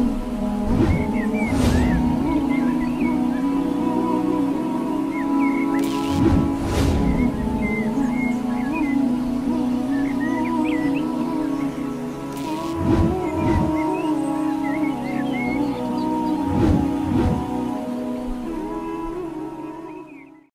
school.